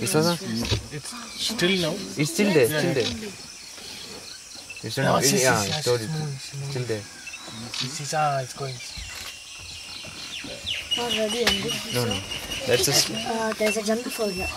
This was a, It's still now. it's still there, still there. It's Oh, not, see, yeah, see, it's it. it's. Still there. It's, see, ah, it's going. Not ready, No, no. That's a. Uh, there's a jungle for here.